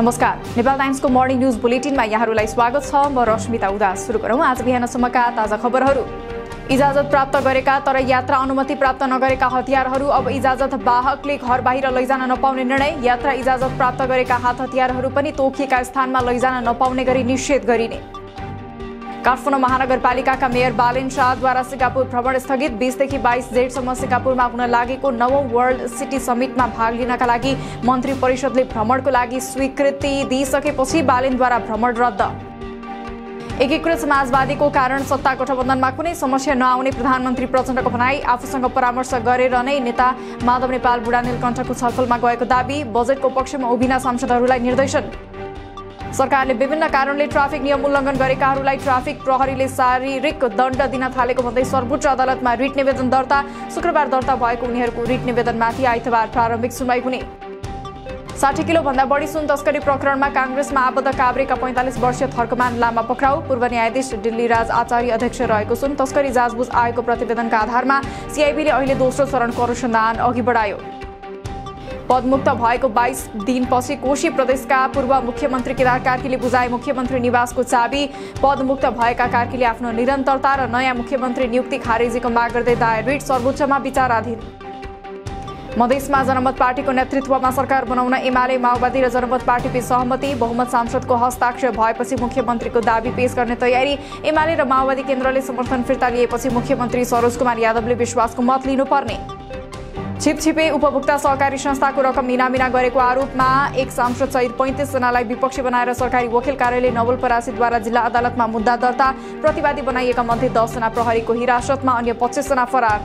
नमस्कार। नेपाल टाइम्सको morning news बुलेटिनमा यहाँहरूलाई स्वागत छ। म रश्मिता उदास। सुरु गरौँ आज बिहानसम्मका ताजा खबरहरू। इजाजत प्राप्त गरेका तर यात्रा अनुमति प्राप्त नगरेका हतियारहरू अब इजाजत बाहकले घर बाहिर लैजान नपाउने निर्णय। यात्रा इजाजत प्राप्त गरेका हात हतियारहरू पनि तोकिएका स्थानमा लैजान नपाउने गरी निषेध गरिने। काठमाडौँ महानगरपालिकाका मेयर बालेन शाहद्वारा सिङ्गापुर भ्रमण स्थगित। बिसदेखि बाइस जेठसम्म सिङ्गापुरमा हुन लागेको नवौं वर्ल्ड सिटी समिटमा भाग लिनका लागि मन्त्री परिषदले भ्रमणको लागि स्वीकृति दिइसकेपछि बालेनद्वारा भ्रमण रद्द। एकीकृत समाजवादीको कारण सत्ता गठबन्धनमा कुनै समस्या नआउने प्रधानमन्त्री प्रचण्डको भनाई आफूसँग परामर्श गरेर नै नेता माधव नेपाल बुढा नीलकण्ठको छलफलमा गएको दावी बजेटको पक्षमा उभिना सांसदहरूलाई निर्देशन। सरकारले विभिन्न कारणले ट्राफिक नियम उल्लङ्घन गरेकाहरूलाई ट्राफिक प्रहरीले शारीरिक दण्ड दिन थालेको भन्दै सर्वोच्च अदालतमा रिट निवेदन दर्ता। शुक्रबार दर्ता भएको उनीहरूको रिट निवेदनमाथि आइतबार प्रारम्भिक सुनवाई हुने। साठी किलोभन्दा बढी सुन तस्करी प्रकरणमा काङ्ग्रेसमा आबद्ध काभ्रेका पैँतालिस वर्षीय थर्कमान लामा पक्राउ। पूर्व न्यायाधीश दिल्ली राज आचार्य अध्यक्ष रहेको सुन। तस्करी जाँचबुझ आएको प्रतिवेदनका आधारमा। सिआइबीले अहिले दोस्रो चरणको अनुसन्धान अघि बढायो। पदमुक्त भएको बाइस दिनपछि कोशी प्रदेशका पूर्व मुख्यमन्त्री केदार कार्कीले बुझाए मुख्यमन्त्री निवासको चाबी पदमुक्त भएका कार्कीले आफ्नो निरन्तरता र नयाँ मुख्यमन्त्री नियुक्ति खारेजीको माग गर्दै दायर रिट सर्वोच्चमा विचाराधीन। मधेसमा जनमत पार्टीको नेतृत्वमा सरकार बनाउन एमाले माओवादी र जनमत पार्टीबीच सहमति बहुमत सांसदको हस्ताक्षर भएपछि मुख्यमन्त्रीको दावी पेश गर्ने तयारी एमाले र माओवादी केन्द्रले समर्थन फिर्ता लिएपछि मुख्यमन्त्री सरोज कुमार यादवले विश्वासको मत लिनुपर्ने। छिपछिपे उपभोक्ता सहकारी संस्थाको रकम मिनामिना गरेको आरोपमा एक सांसद सहित पैँतिसजनालाई विपक्षी बनाएर सरकारी वकिल कार्यालय नवलपरासीद्वारा जिल्ला अदालतमा मुद्दा दर्ता प्रतिवादी बनाइएका मध्ये दसजना प्रहरीको हिरासतमा अन्य पच्चिसजना फरार।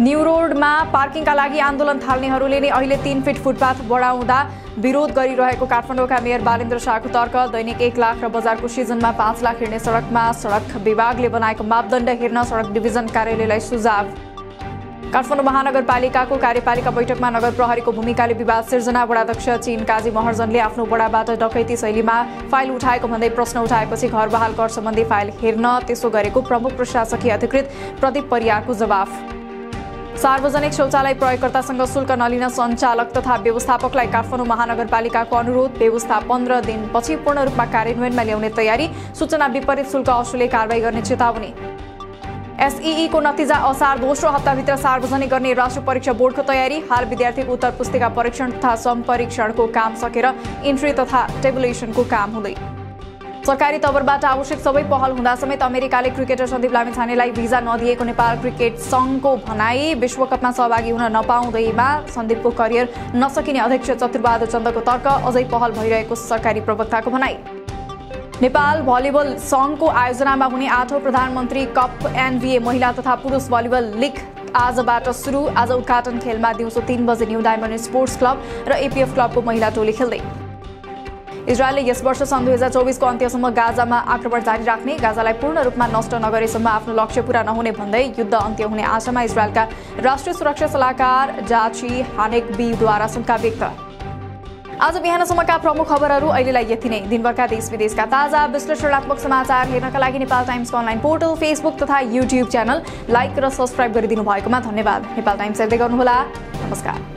न्यू रोडमा पार्किङका लागि आन्दोलन थाल्नेहरूले नै अहिले तीन फिट फुटपाथ बढाउँदा विरोध गरिरहेको काठमाडौँका मेयर बालेन्द्र शाहको तर्क दैनिक एक लाख र बजारको सिजनमा पाँच लाख हिँड्ने सडकमा सडक विभागले बनाएको मापदण्ड हेर्न सडक डिभिजन कार्यालयलाई सुझाव। काठमाडौँ महानगरपालिकाको कार्यपालिका बैठकमा नगर प्रहरीको भूमिकाले विवाद सिर्जना वडाध्यक्ष चीन काजी महर्जनले आफ्नो वडाबाट डकैती शैलीमा फाइल उठाएको भन्दै प्रश्न उठाएपछि घर बहाल कर सम्बन्धी फाइल हेर्न त्यसो गरेको प्रमुख प्रशासकीय अधिकृत प्रदीप परियारको जवाफ। सार्वजनिक शौचालय प्रयोगकर्तासँग शुल्क नलिन सञ्चालक तथा व्यवस्थापकलाई काठमाडौँ महानगरपालिकाको अनुरोध व्यवस्था पन्ध्र दिनपछि पूर्ण रूपमा कार्यान्वयनमा ल्याउने तयारी सूचना विपरीत शुल्क असुले कारवाही गर्ने चेतावनी। एसईईको नतिजा असार दोस्रो हप्ताभित्र सार्वजनिक गर्ने राष्ट्रिय परीक्षा बोर्डको तयारी। हाल विद्यार्थीको उत्तर पुस्तिका परीक्षण तथा सम्परीक्षणको काम सकेर इन्ट्री तथा टेबुलेसनको काम हुँदै। सरकारी तवरबाट आवश्यक सबै पहल हुँदा समेत अमेरिकाले क्रिकेटर सन्दीप लामिछानेलाई भिजा नदिएको नेपाल क्रिकेट सङ्घको भनाई विश्वकपमा सहभागी हुन नपाउँदैमा सन्दीपको करियर नसकिने अध्यक्ष चतुर्बहादुर चन्दको तर्क अझै पहल भइरहेको सरकारी प्रवक्ताको भनाई। नेपाल भलिबल सङ्घको आयोजनामा हुने आठौँ प्रधानमन्त्री कप एनभिए महिला तथा पुरुष भलिबल लिग आजबाट सुरु। आज उद्घाटन खेलमा दिउँसो तीन बजे न्यू डायमन्ड स्पोर्ट्स क्लब र एपिएफ क्लबको महिला टोली खेल्दै। इजरायलले यस वर्ष सन् दुई हजार चौबिसको अन्त्यसम्म गाजामा आक्रमण जारी राख्ने गाजालाई पूर्ण रूपमा नष्ट नगरेसम्म आफ्नो लक्ष्य पूरा नहुने भन्दै युद्ध अन्त्य हुने आशामा इजरायलका राष्ट्रिय सुरक्षा सल्लाहकार जाची हानेकबीद्वारा शङ्का व्यक्त। आज बिहानसम्मका प्रमुख खबरहरू अहिलेलाई यति नै। दिनभरका देश विदेशका ताजा विश्लेषणात्मक समाचार हेर्नका लागि नेपाल टाइम्सको अनलाइन पोर्टल फेसबुक तथा युट्युब च्यानल लाइक र सब्सक्राइब गरिदिनु भएकोमा धन्यवाद। नेपाल टाइम्स हेर्दै गर्नुहोला। नमस्कार।